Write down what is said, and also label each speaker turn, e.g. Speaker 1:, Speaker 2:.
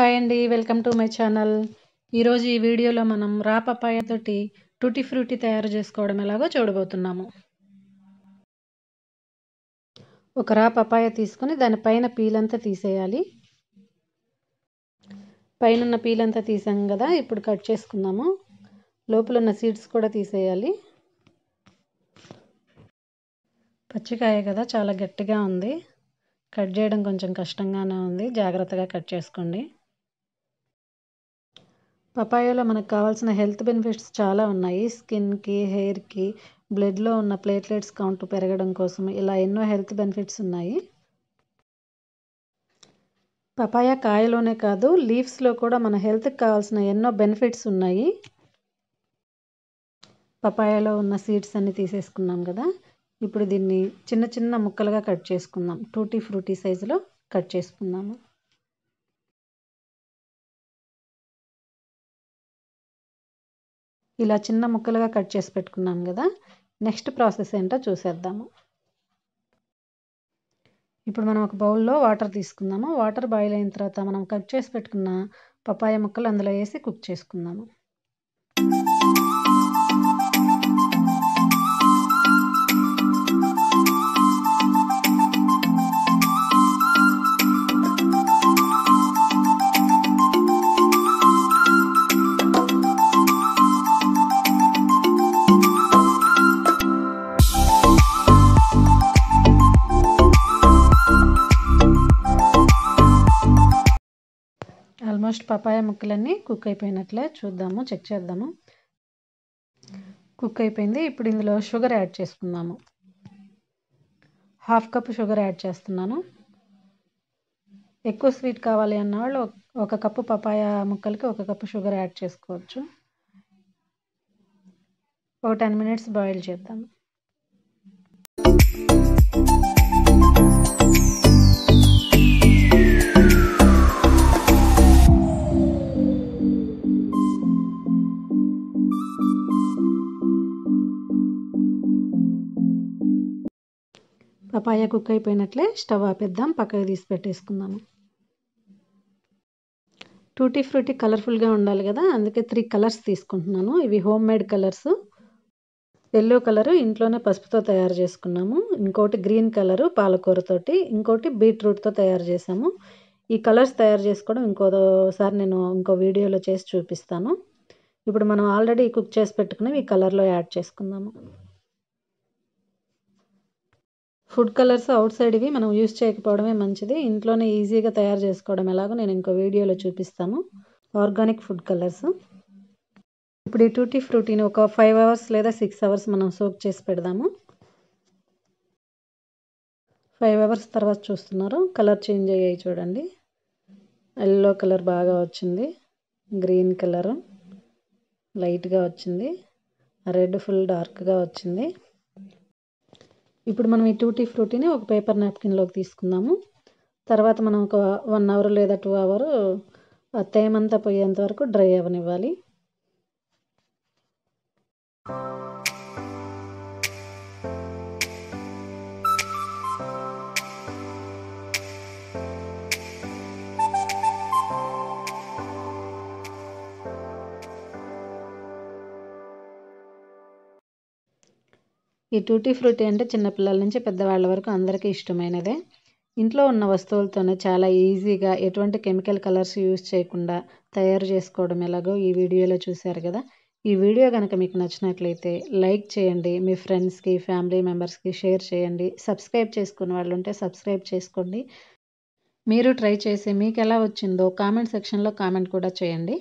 Speaker 1: Hi అండి welcome to my channel. ఈరోజు ఈ వీడియోలో మనం రా పపాయ తోటి టూటీ ఫ్రూటీ తయారు చేసుకోవడం ఎలాగో చూడబోతున్నాము. ఒక రా పపాయ తీసుకొని దాని పైన పీలంతా తీసేయాలి. పైన ఉన్న పీలంతా తీసాం కదా ఇప్పుడు కట్ చేసుకుందాము. లోపల ఉన్న సీడ్స్ కూడా తీసేయాలి. పచ్చికాయ కదా చాలా గట్టిగా ఉంది. కట్ చేయడం కొంచెం కష్టంగానే ఉంది. జాగ్రత్తగా కట్ చేసుకోండి. పపాయాలో మనకు కావాల్సిన హెల్త్ బెనిఫిట్స్ చాలా ఉన్నాయి. స్కిన్కి హెయిర్కి బ్లడ్లో ఉన్న ప్లేట్లెట్స్ కౌంట్ పెరగడం కోసం ఇలా ఎన్నో హెల్త్ బెనిఫిట్స్ ఉన్నాయి. పపాయ కాయలోనే కాదు లీవ్స్లో కూడా మన హెల్త్కి కావాల్సిన ఎన్నో బెనిఫిట్స్ ఉన్నాయి. పపాయలో ఉన్న సీడ్స్ అన్ని తీసేసుకున్నాం కదా. ఇప్పుడు దీన్ని చిన్న చిన్న ముక్కలుగా కట్ చేసుకుందాం. టూటీ ఫ్రూటీ సైజులో కట్ చేసుకుందాము. ఇలా చిన్న ముక్కలుగా కట్ చేసి పెట్టుకున్నాం కదా. నెక్స్ట్ ప్రాసెస్ ఏంటో చూసేద్దాము. ఇప్పుడు మనం ఒక బౌల్లో వాటర్ తీసుకుందాము. వాటర్ బాయిల్ అయిన తర్వాత మనం కట్ చేసి పెట్టుకున్న పపాయ ముక్కలు అందులో వేసి కుక్ చేసుకుందాము. ఆల్మోస్ట్ పపాయ ముక్కలన్నీ కుక్ అయిపోయినట్లే చూద్దాము చెక్ చేద్దాము. కుక్ అయిపోయింది ఇప్పుడు ఇందులో షుగర్ యాడ్ చేసుకుందాము. హాఫ్ కప్ షుగర్ యాడ్ చేస్తున్నాను. ఎక్కువ స్వీట్ కావాలి అన్న వాళ్ళు ఒక కప్పు పపాయ ముక్కలకి ఒక కప్పు షుగర్ యాడ్ చేసుకోవచ్చు. ఒక టెన్ మినిట్స్ బాయిల్ చేద్దాము. పపాయ కుక్ అయిపోయినట్లే స్టవ్ ఆపేద్దాం పక్కకు తీసి పెట్టేసుకుందాము. టూటీ ఫ్రూటీ కలర్ఫుల్గా ఉండాలి కదా అందుకే త్రీ కలర్స్ తీసుకుంటున్నాను. ఇవి home made colours. Yellow colour ఇంట్లోనే పసుపుతో తయారు చేసుకున్నాము. ఇంకోటి గ్రీన్ కలరు పాలకూరతోటి ఇంకోటి బీట్రూట్తో తయారు చేసాము ఈ కలర్స్ తయారు చేసుకోవడం ఇంకోసారి నేను ఇంకో వీడియోలో చేసి చూపిస్తాను. ఇప్పుడు మనం ఆల్రెడీ కుక్ చేసి పెట్టుకుని ఈ కలర్లో యాడ్ చేసుకుందాము. ఫుడ్ కలర్స్ అవుట్ సైడ్ ఇవి మనం యూస్ చేయకపోవడమే మంచిది. ఇంట్లోనే ఈజీగా తయారు చేసుకోవడం ఎలాగో నేను ఇంకో వీడియోలో చూపిస్తాను. ఆర్గానిక్ ఫుడ్ కలర్స్ ఇప్పుడు ఈ టూటీ ఫ్రూటీని ఒక ఫైవ్ అవర్స్ లేదా సిక్స్ అవర్స్ మనం సోక్ చేసి పెడదాము. ఫైవ్ అవర్స్ తర్వాత చూస్తున్నారు. కలర్ చేంజ్ అయ్యాయి చూడండి. ఎల్లో కలర్ బాగా వచ్చింది. గ్రీన్ కలర్ లైట్గా వచ్చింది. రెడ్ ఫుల్ డార్క్గా వచ్చింది. ఇప్పుడు మనం ఈ టూటీ ఫ్రూటీని ఒక పేపర్ నాప్కిన్లోకి తీసుకుందాము. తర్వాత మనం ఒక వన్ అవర్ లేదా టూ అవర్ తేమంతా పోయేంత వరకు డ్రై అవ్వనివ్వాలి ఈ టూటీ ఫ్రూటీ అంటే చిన్నపిల్లల నుంచి పెద్దవాళ్ళ వరకు అందరికీ ఇష్టమైనదే. ఇంట్లో ఉన్న వస్తువులతోనే చాలా ఈజీగా ఎటువంటి కెమికల్ కలర్స్ యూజ్ చేయకుండా తయారు చేసుకోవడం ఎలాగో ఈ వీడియోలో చూశారు కదా. ఈ వీడియో కనుక మీకు నచ్చినట్లయితే లైక్ చేయండి మీ ఫ్రెండ్స్కి ఫ్యామిలీ మెంబర్స్కి షేర్ చేయండి సబ్స్క్రైబ్ చేసుకున్న వాళ్ళు ఉంటే సబ్స్క్రైబ్ చేసుకోండి. మీరు ట్రై చేసి మీకు ఎలా వచ్చిందో కామెంట్ సెక్షన్లో కామెంట్ కూడా చేయండి.